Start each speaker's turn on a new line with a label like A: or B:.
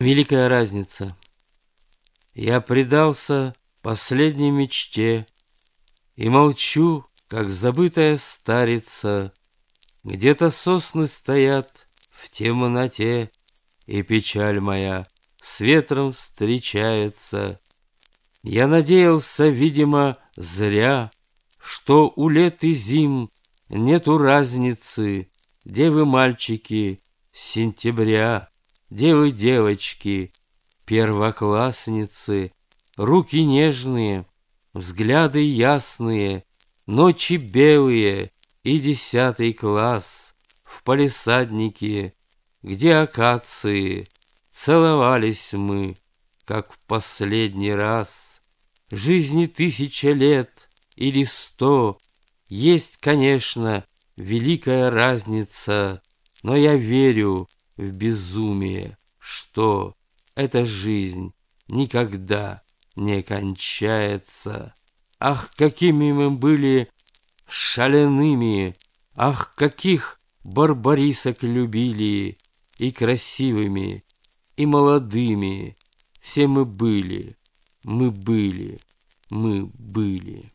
A: Великая разница. Я предался последней мечте И молчу, как забытая старица. Где-то сосны стоят в темноте, И печаль моя с ветром встречается. Я надеялся, видимо, зря, Что у лет и зим нету разницы, Девы мальчики сентября. Девы девочки, первоклассницы, Руки нежные, взгляды ясные, Ночи белые и десятый класс В палисаднике, где акации, Целовались мы, как в последний раз. Жизни тысяча лет или сто, Есть, конечно, великая разница, Но я верю, в безумие, что эта жизнь никогда не кончается. Ах, какими мы были шалеными, ах, каких барбарисок любили, и красивыми, и молодыми. Все мы были, мы были, мы были.